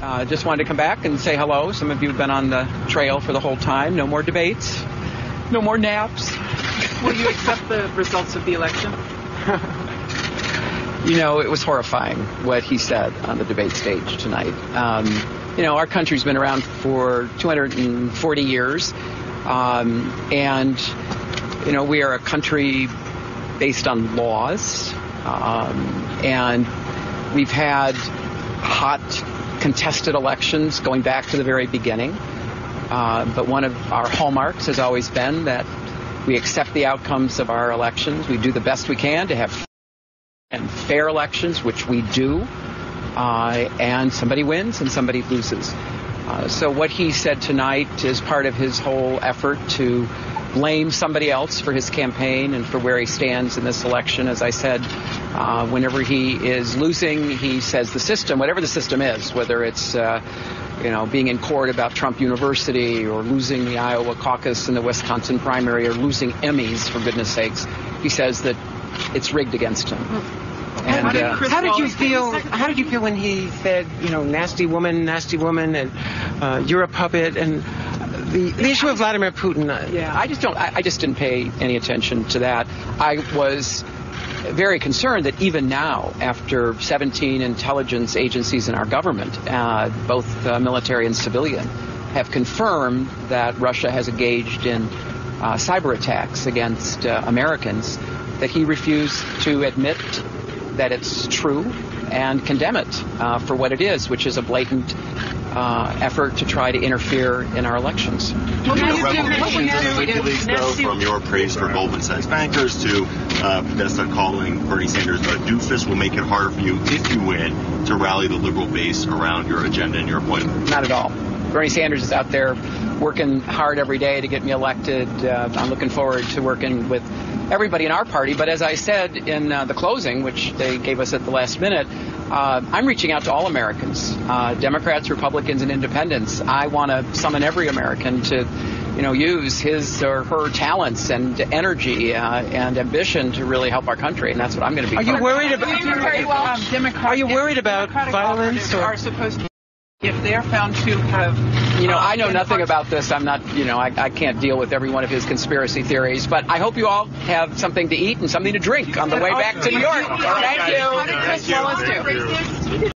Uh, just wanted to come back and say hello. Some of you have been on the trail for the whole time. No more debates. No more naps. Will you accept the results of the election? you know, it was horrifying what he said on the debate stage tonight. Um, you know, our country's been around for 240 years, um, and you know, we are a country based on laws, um, and we've had hot contested elections going back to the very beginning. Uh, but one of our hallmarks has always been that we accept the outcomes of our elections. We do the best we can to have and fair elections, which we do. Uh, and somebody wins and somebody loses. Uh, so what he said tonight is part of his whole effort to blame somebody else for his campaign and for where he stands in this election. As I said, uh, whenever he is losing, he says the system, whatever the system is, whether it's uh, you know being in court about Trump University or losing the Iowa caucus and the Wisconsin primary or losing Emmys for goodness sakes, he says that it's rigged against him. And uh, how did you feel? How did you feel when he said, you know, nasty woman, nasty woman, and uh, you're a puppet, and the, the issue of Vladimir Putin. Uh, yeah, I just don't. I, I just didn't pay any attention to that. I was very concerned that even now, after 17 intelligence agencies in our government, uh, both uh, military and civilian, have confirmed that Russia has engaged in uh, cyber attacks against uh, Americans, that he refused to admit that it's true and condemn it uh, for what it is, which is a blatant uh, effort to try to interfere in our elections. What you WikiLeaks go from your praise for Goldman Sachs bankers to uh, Podesta calling Bernie Sanders a doofus will make it harder for you, if you win, to rally the liberal base around your agenda and your appointment? Not at all. Bernie Sanders is out there working hard every day to get me elected. Uh, I'm looking forward to working with everybody in our party. But as I said in uh, the closing, which they gave us at the last minute, uh, I'm reaching out to all Americans, uh, Democrats, Republicans, and Independents. I want to summon every American to, you know, use his or her talents and energy uh, and ambition to really help our country, and that's what I'm going to be. Are you worried about? Um, are you worried about violence? Or? Are supposed to if they're found to have you know i know nothing about this. I'm not you know I, I can't deal with every one of his conspiracy theories but i hope you all have something to eat and something to drink on the way back to new york. thank you. Thank you